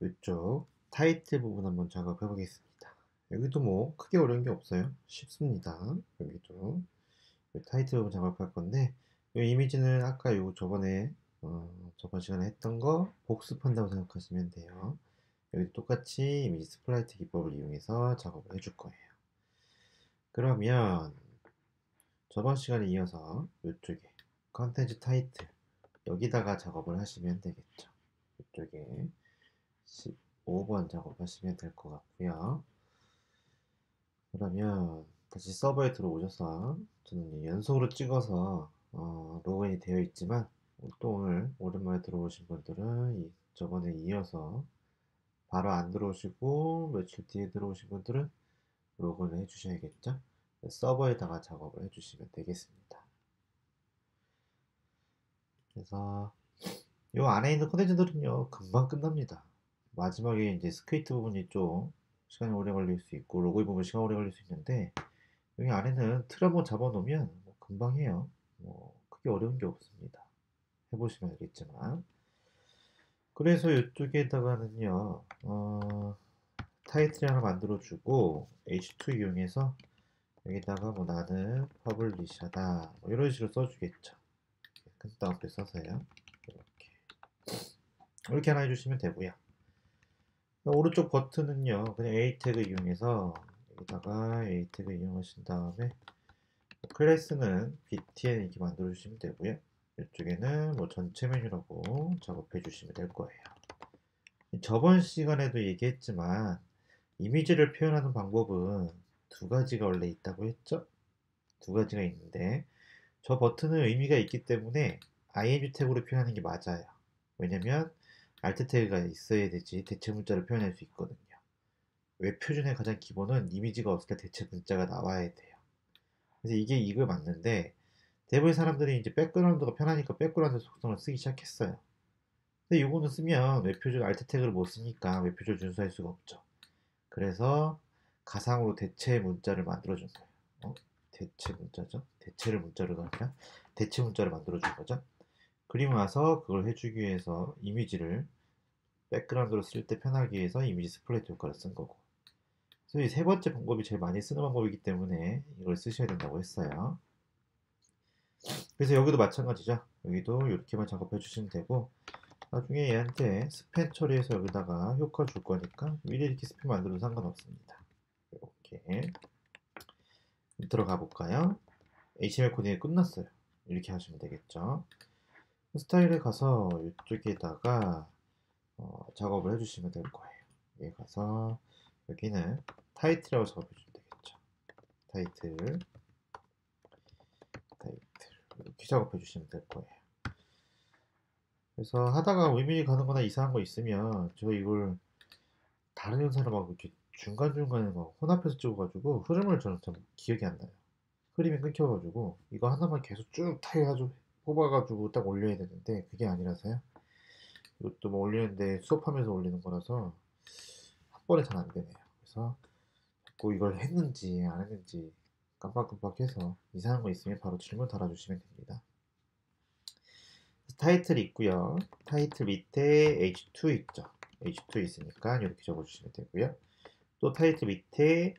이쪽 타이틀 부분 한번 작업해 보겠습니다. 여기도 뭐 크게 어려운 게 없어요. 쉽습니다. 여기도 타이틀 부분 작업할 건데 이 이미지는 아까요 저번에 어, 저번 시간에 했던 거 복습한다고 생각하시면 돼요. 여기 똑같이 이미지 sprite 기법을 이용해서 작업을 해줄 거예요. 그러면 저번 시간에 이어서 이쪽에 컨텐츠 타이틀 여기다가 작업을 하시면 되겠죠. 이쪽에 15번 작업하시면 될 것 같고요. 그러면 다시 서버에 들어오셔서 저는 연속으로 찍어서 어, 로그인이 되어 있지만 또 오늘 오랜만에 들어오신 분들은 이, 저번에 이어서 바로 안 들어오시고 며칠 뒤에 들어오신 분들은 로그인을 해주셔야겠죠. 서버에다가 작업을 해주시면 되겠습니다. 그래서 이 안에 있는 콘텐츠들은요 금방 끝납니다. 마지막에 이제 스크립트 부분이 좀 시간이 오래 걸릴 수 있고 로그인 부분 시간 오래 걸릴 수 있는데 여기 안에는 틀 한번 잡아놓으면 뭐 금방 해요. 뭐 크게 어려운 게 없습니다. 해보시면 알겠지만 그래서 이쪽에다가는요 어, 타이틀 하나 만들어주고 H2 이용해서 여기다가 뭐 나는 publisher다 뭐 이런 식으로 써주겠죠. 큰 따옴표 써서요. 이렇게 이렇게 하나 해주시면 되고요. 오른쪽 버튼은요 그냥 A 태그 이용해서 여기다가 A 태그 이용하신 다음에 클래스는 btn 이렇게 만들어 주시면 되고요. 이쪽에는 뭐 전체 메뉴라고 작업해 주시면 될 거예요. 저번 시간에도 얘기했지만 이미지를 표현하는 방법은 두 가지가 원래 있다고 했죠? 두 가지가 있는데 저 버튼은 의미가 있기 때문에 img 태그로 표현하는 게 맞아요. 왜냐면 alt 태그가 있어야 되지 대체 문자를 표현할 수 있거든요. 웹 표준의 가장 기본은 이미지가 없을 때 대체 문자가 나와야 돼요. 그래서 이게 이걸 맞는데 대부분 사람들이 이제 백그라운드가 편하니까 백그라운드 속성을 쓰기 시작했어요. 근데 이거는 쓰면 웹 표준 alt 태그를 못 쓰니까 웹 표준 준수할 수가 없죠. 그래서 가상으로 대체 문자를 만들어 준 거예요. 어? 대체 문자죠? 대체를 문자로가 아니라 대체 문자를 만들어 준 거죠. 그리고 나서 그걸 해주기 위해서 이미지를 백그라운드로 쓸 때 편하기 위해서 이미지 sprite 효과를 쓴 거고. 그래서 이 세 번째 방법이 제일 많이 쓰는 방법이기 때문에 이걸 쓰셔야 된다고 했어요. 그래서 여기도 마찬가지죠. 여기도 이렇게만 작업해 주시면 되고 나중에 얘한테 스팸 처리해서 여기다가 효과 줄 거니까 미리 이렇게 스팸 만들어도 상관없습니다. 이렇게 들어가 볼까요? HTML 코딩이 끝났어요. 이렇게 하시면 되겠죠 스타일에 가서 이쪽에다가 어, 작업을 해주시면 될 거예요. 여기 가서 여기는 타이틀이라고 작업해주면 되겠죠. 타이틀 타이틀 이렇게 작업해주시면 될 거예요. 그래서 하다가 의미 가는 거나 이상한 거 있으면 저 이걸 다른 막 이렇게 중간중간에 막 혼합해서 찍어가지고 흐름을 저는 참 기억이 안 나요. 흐름이 끊겨가지고 이거 하나만 계속 쭉 타해가지고 뽑아가지고 딱 올려야 되는데 그게 아니라서요. 이것도 뭐 올리는데 수업하면서 올리는 거라서 한 번에 잘 안 되네요. 그래서 자꾸 이걸 했는지 안 했는지 깜빡깜빡해서 이상한 거 있으면 바로 질문 달아주시면 됩니다. 타이틀이 있고요. 타이틀 밑에 H2 있죠. H2 있으니까 이렇게 적어주시면 되고요. 또 타이틀 밑에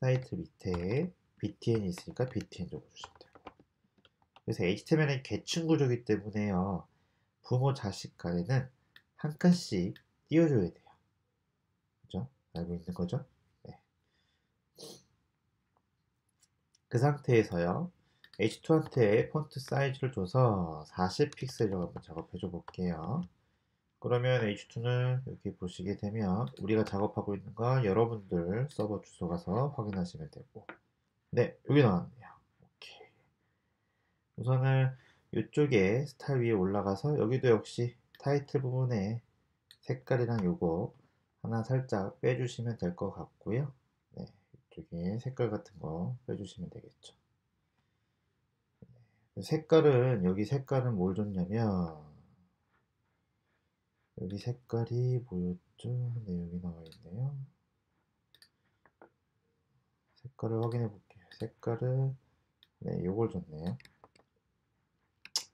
타이틀 밑에 BTN 있으니까 BTN 적어주시면 돼요. 그래서 HTML은 계층 구조이기 때문에요. 부모 자식 간에는 한 칸씩 띄워줘야 돼요. 그죠? 알고 있는 거죠? 네. 그 상태에서요. H2한테 폰트 사이즈를 줘서 40픽셀로 한번 작업해 줘 볼게요. 그러면 H2는 여기 보시게 되면 우리가 작업하고 있는 거 여러분들 서버 주소 가서 확인하시면 되고 네 여기 나왔네요. 우선은 이쪽에 스타일 위에 올라가서 여기도 역시 타이틀 부분에 색깔이랑 요거 하나 살짝 빼주시면 될 것 같고요. 네, 이쪽에 색깔 같은 거 빼주시면 되겠죠. 네, 색깔은 여기 색깔은 뭘 줬냐면 여기 색깔이 뭐였죠? 네, 여기 나와 있네요. 색깔을 확인해 볼게요. 색깔은 네, 요걸 줬네요.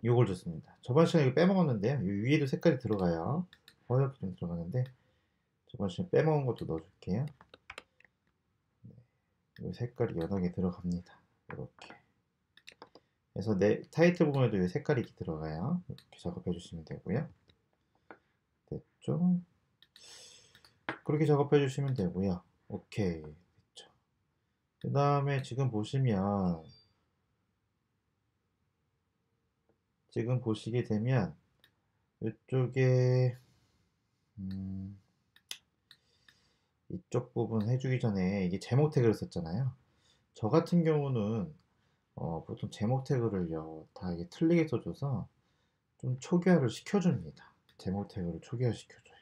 요걸 줬습니다. 저번 시간에 이거 빼먹었는데요. 위에도 색깔이 들어가요. 허옇게 좀 들어가는데 저번 시간에 빼먹은 것도 넣어줄게요. 네, 이 색깔이 여러 개 들어갑니다. 이렇게. 그래서 내 타이틀 부분에도 이 색깔이 이렇게 들어가요. 이렇게 작업해 주시면 되고요. 됐죠? 그렇게 작업해 주시면 되고요. 오케이. 됐죠. 그 다음에 지금 보시면 지금 보시게 되면 이쪽에 음, 이쪽 부분 해주기 전에 이게 제목 태그를 썼잖아요. 저 같은 경우는 어, 보통 제목 태그를요 다 이게 틀리게 써줘서 좀 초기화를 시켜줍니다. 제목 태그를 초기화 시켜줘요.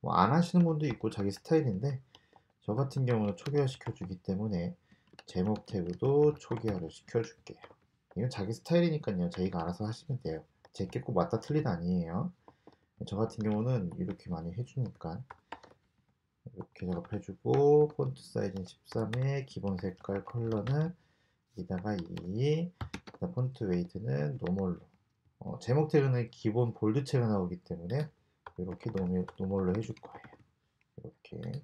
뭐 안 하시는 분도 있고 자기 스타일인데 저 같은 경우는 초기화 시켜주기 때문에 제목 태그도 초기화를 시켜줄게요. 이건 자기 스타일이니까요. 저희가 알아서 하시면 돼요. 제게 꼭 맞다 틀리다 아니에요. 저 같은 경우는 이렇게 많이 해주니까 이렇게 작업해주고 font size는 13에 기본 색깔 color는 이다가 2 font weight는 normal로 어, 제목 태그는 기본 볼드체가 나오기 때문에 이렇게 normal, normal로 해줄 거예요. 이렇게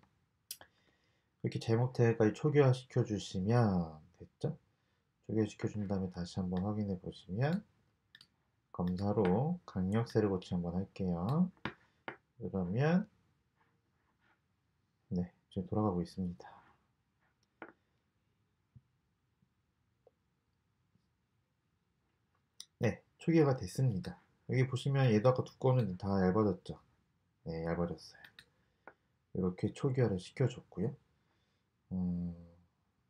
이렇게 제목 태그까지 초기화 시켜주시면 됐죠? 초기화 시켜준 다음에 다시 한번 확인해 보시면 검사로 강력 새로 고침 한번 할게요. 그러면 네, 지금 돌아가고 있습니다. 네, 초기화가 됐습니다. 여기 보시면 얘도 아까 두꺼우면 다 얇아졌죠? 네, 얇아졌어요. 이렇게 초기화를 시켜줬고요. 음,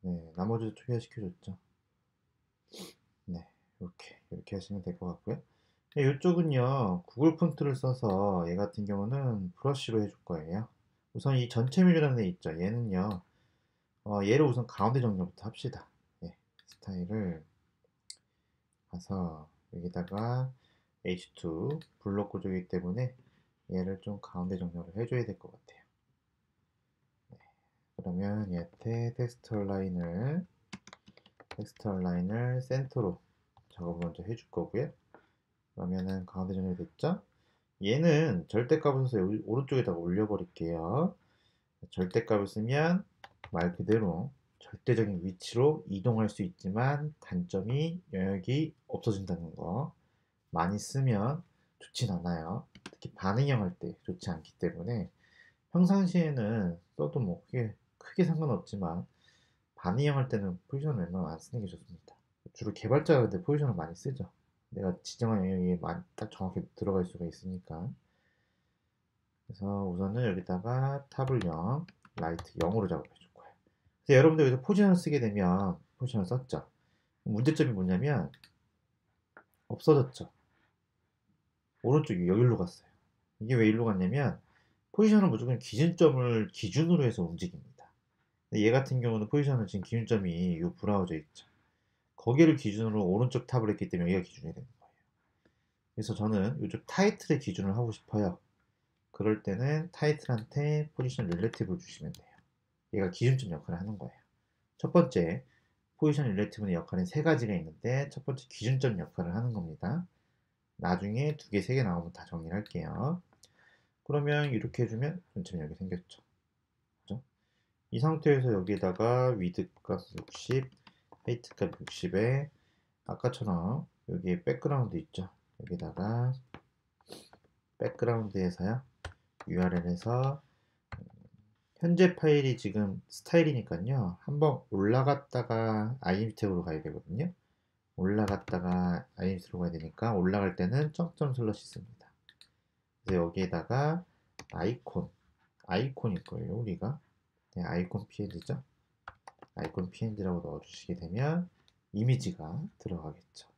네, 나머지도 초기화 시켜줬죠. 네, 이렇게 이렇게 하시면 될 것 같고요. 네, 이쪽은요 구글 폰트를 써서 얘 같은 경우는 브러쉬로 해줄 거예요. 우선 이 전체 메뉴라는 애 있죠. 얘는요 어, 얘를 우선 가운데 정렬부터 합시다. 네, 스타일을 가서 여기다가 H2 블록 구조이기 때문에 얘를 좀 가운데 정렬을 해줘야 될 것 같아요. 네, 그러면 얘한테 text-align을 text-align을 center로 작업을 먼저 해줄 거고요. 그러면은 가운데 정렬 됐죠? 얘는 절대값을 써서 오른쪽에다가 올려버릴게요. 절대값을 쓰면 말 그대로 절대적인 위치로 이동할 수 있지만 단점이 영역이 없어진다는 거. 많이 쓰면 좋진 않아요. 특히 반응형 할 때 좋지 않기 때문에 평상시에는 써도 뭐 크게, 크게 상관없지만 반응형 할 때는 포지션을 웬만하면 안 쓰는 게 좋습니다. 주로 개발자가 근데 포지션을 많이 쓰죠. 내가 지정한 영역에 딱 정확히 들어갈 수가 있으니까. 그래서 우선은 여기다가 top을 0, right 0으로 작업해 줄 거예요. 그래서 여러분들 여기서 position을 쓰게 되면 position을 썼죠. 문제점이 뭐냐면 없어졌죠. 오른쪽이 여기로 갔어요. 이게 왜 일로 갔냐면 position은 무조건 기준점을 기준으로 해서 움직입니다. 얘 같은 경우는 position은 지금 기준점이 이 브라우저에 있죠. 거기를 기준으로 오른쪽 top을 했기 때문에 여기가 기준이 되는 거예요. 그래서 저는 이쪽 타이틀의 기준을 하고 싶어요. 그럴 때는 타이틀한테 position relative를 주시면 돼요. 얘가 기준점 역할을 하는 거예요. 첫 번째, position relative의 역할은 세 가지가 있는데 첫 번째 기준점 역할을 하는 겁니다. 나중에 두 개, 세 개 나오면 다 정리를 할게요. 그러면 이렇게 해주면 전체는 여기 생겼죠. 그죠? 이 상태에서 여기에다가 width 값 60, height 값 60에 아까처럼 여기에 background 있죠. 여기다가 background에서요. URL에서 현재 파일이 지금 스타일이니까요. 한번 올라갔다가 IMG 태그로 가야 되거든요. 올라갔다가 IMG로 가야 되니까 올라갈 때는 점점 슬래시 씁니다. 그래서 여기에다가 icon, icon일 거예요, 우리가. 네, icon png죠. icon png라고 넣어주시게 되면 이미지가 들어가겠죠.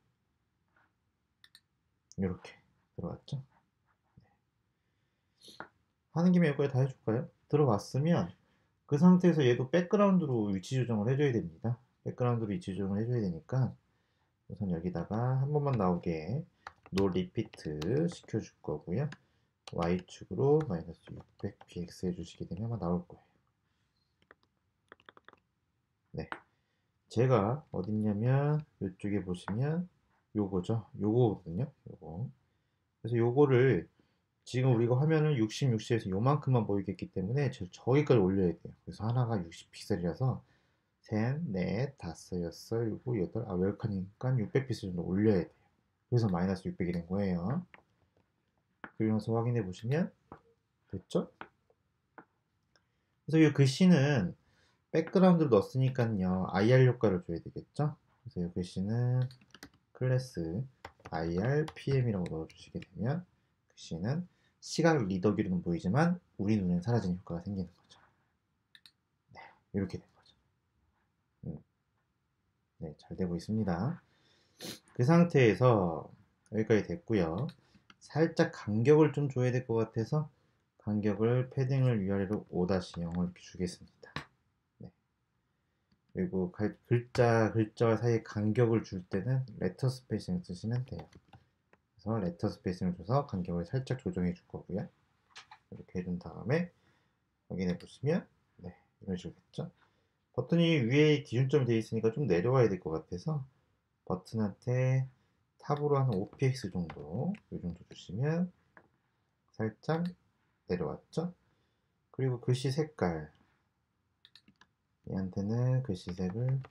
이렇게 들어갔죠. 네. 하는 김에 여기까지 다 해줄까요? 들어왔으면 그 상태에서 얘도 background로 위치 조정을 해줘야 됩니다. background로 위치 조정을 해줘야 되니까 우선 여기다가 한 번만 나오게 no-repeat 시켜줄 거고요. Y축으로 마이너스 600 px 해주시게 되면 아마 나올 거예요. 네. 제가 어딨냐면 이쪽에 보시면 요거죠. 요거거든요. 요거. 그래서 요거를 지금 우리가 화면을 60, 60에서 요만큼만 보이겠기 때문에 저, 저기까지 올려야 돼요. 그래서 하나가 60픽셀이라서 셋, 넷, 다섯, 여섯, 일곱, 여덟, 아, 웰칸이니까 600픽셀 정도 올려야 돼요. 그래서 마이너스 600이 된 거예요. 그리고서 확인해 보시면 됐죠? 그래서 이 글씨는 백그라운드를 넣었으니까요. IR 효과를 줘야 되겠죠? 그래서 이 글씨는 클래스 IRPM이라고 넣어주시게 되면 글씨는 시각 리더기로는 보이지만 우리 눈엔 사라지는 효과가 생기는 거죠. 네, 이렇게 된 거죠. 음. 네, 잘 되고 있습니다. 그 상태에서 여기까지 됐고요. 살짝 간격을 좀 줘야 될 것 같아서 간격을 padding을 위아래로 5-0을 주겠습니다. 네. 그리고 글자 글자와 사이에 간격을 줄 때는 letter-spacing을 쓰시면 돼요. 그래서 letter-spacing을 줘서 간격을 살짝 조정해 줄 거고요. 이렇게 해준 다음에 확인해 보시면 네 이런 식으로 됐죠. 버튼이 위에 기준점이 되어 있으니까 좀 내려와야 될 것 같아서 버튼한테 탑으로 한 5px 정도 이 정도 주시면 살짝 내려왔죠. 그리고 글씨 색깔 얘한테는 글씨색을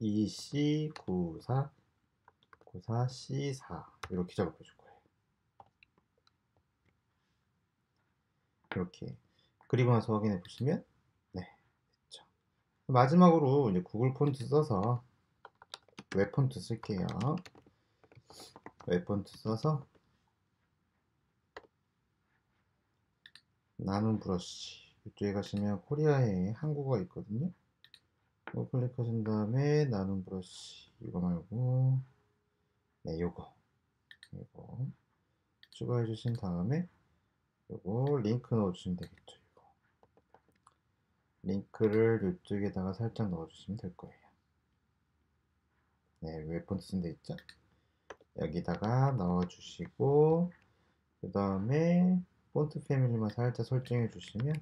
EC94 94C4 이렇게 작업해 줄 거예요. 이렇게 그리고 나서 확인해 보시면 네 됐죠. 마지막으로 이제 구글 폰트 써서 웹 폰트 쓸게요. 웹 폰트 써서 나눔 브러쉬. 이쪽에 가시면 코리아에 한국어가 있거든요. 이거 클릭하신 다음에 나눔 브러쉬. 이거 말고. 네 요거. 이거. 추가해 주신 다음에 요거 링크 넣어 주시면 되겠죠 이거. 링크를 이쪽에다가 살짝 넣어 주시면 될 거예요. 네 웹폰트 쓴 데 있죠? 여기다가 넣어 주시고 그 다음에 font-family만 살짝 설정해 주시면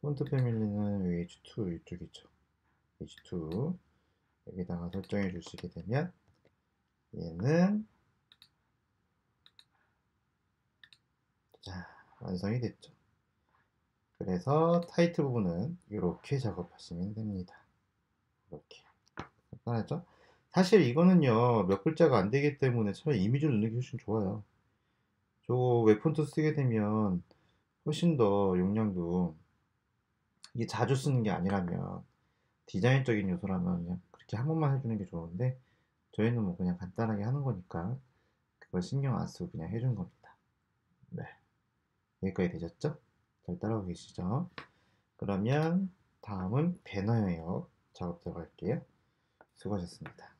폰트 패밀리는 H2 이쪽이죠 H2 여기다가 설정해 주시게 되면 얘는 자 완성이 됐죠. 그래서 타이틀 부분은 이렇게 작업하시면 됩니다. 이렇게 간단하죠? 사실 이거는요 몇 글자가 안 되기 때문에 차라리 이미지로 넣는 게 훨씬 좋아요. 저 웹폰트 쓰게 되면 훨씬 더 용량도 이게 자주 쓰는 게 아니라면 디자인적인 요소라면 그냥 그렇게 한 번만 해주는 게 좋은데 저희는 뭐 그냥 간단하게 하는 거니까 그걸 신경 안 쓰고 그냥 해준 겁니다. 네. 여기까지 되셨죠? 잘 따라오고 계시죠? 그러면 다음은 배너 영역 작업 들어갈게요. 수고하셨습니다.